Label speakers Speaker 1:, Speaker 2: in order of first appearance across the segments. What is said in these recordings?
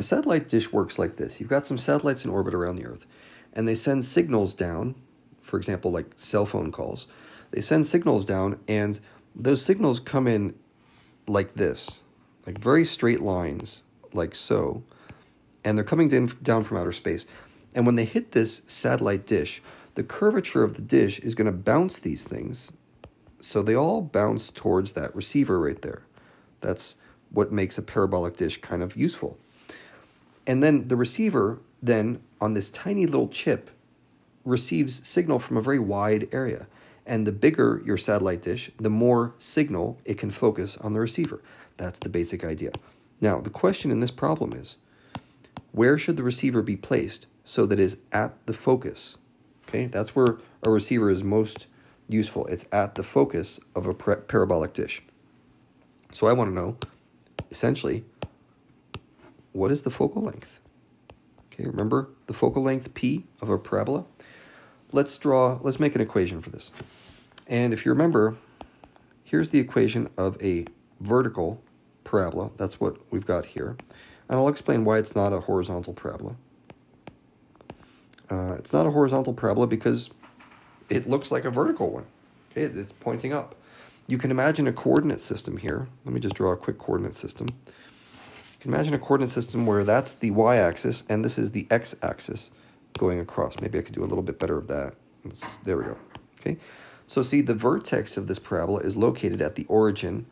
Speaker 1: A satellite dish works like this. You've got some satellites in orbit around the Earth, and they send signals down, for example, like cell phone calls. They send signals down, and those signals come in like this, like very straight lines, like so, and they're coming down, from outer space. And when they hit this satellite dish, the curvature of the dish is going to bounce these things. So they all bounce towards that receiver right there. That's what makes a parabolic dish kind of useful. And then the receiver, then on this tiny little chip, receives signal from a very wide area. And the bigger your satellite dish, the more signal it can focus on the receiver. That's the basic idea. Now, the question in this problem is where should the receiver be placed so that it is at the focus? Okay, that's where a receiver is most useful. It's at the focus of a parabolic dish. So I want to know, essentially, what is the focal length? Okay, remember the focal length P of a parabola? Let's draw, let's make an equation for this. And if you remember, here's the equation of a vertical parabola. That's what we've got here. And I'll explain why it's not a horizontal parabola. Uh, it's not a horizontal parabola because it looks like a vertical one. Okay, it's pointing up. You can imagine a coordinate system here. Let me just draw a quick coordinate system. Can imagine a coordinate system where that's the y-axis and this is the x-axis going across. Maybe I could do a little bit better of that. Let's, there we go. Okay, so see the vertex of this parabola is located at the origin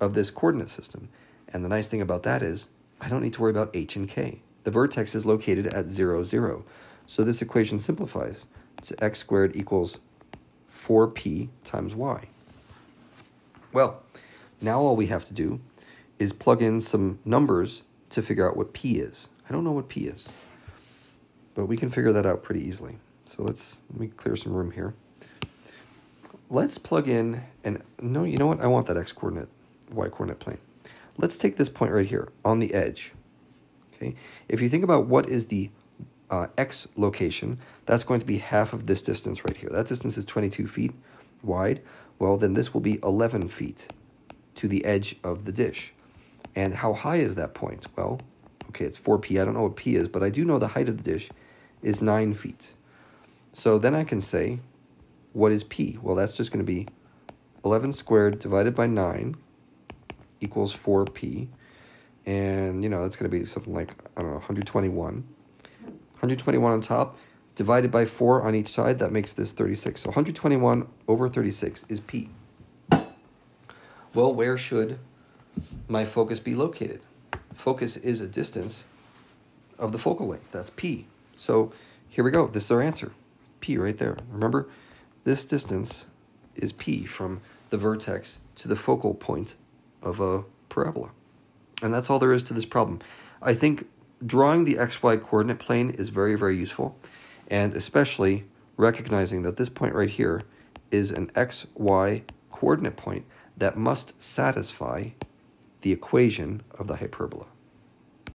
Speaker 1: of this coordinate system. And the nice thing about that is I don't need to worry about h and k. The vertex is located at 0, 0. So this equation simplifies to x squared equals 4p times y. Well, now all we have to do is plug in some numbers to figure out what p is. I don't know what p is, but we can figure that out pretty easily. So let's let me clear some room here. Let's plug in, and no, you know what? I want that x coordinate, y coordinate plane. Let's take this point right here on the edge. Okay, if you think about what is the uh, x location, that's going to be half of this distance right here. That distance is 22 feet wide. Well, then this will be 11 feet to the edge of the dish. And how high is that point? Well, okay, it's 4p. I don't know what p is, but I do know the height of the dish is 9 feet. So then I can say, what is p? Well, that's just going to be 11 squared divided by 9 equals 4p. And, you know, that's going to be something like, I don't know, 121. 121 on top, divided by 4 on each side, that makes this 36. So 121 over 36 is p. Well, where should my focus be located? Focus is a distance of the focal length. That's p. So here we go. This is our answer. p right there. Remember, this distance is p from the vertex to the focal point of a parabola. And that's all there is to this problem. I think drawing the xy coordinate plane is very, very useful, and especially recognizing that this point right here is an xy coordinate point that must satisfy the equation of the hyperbola.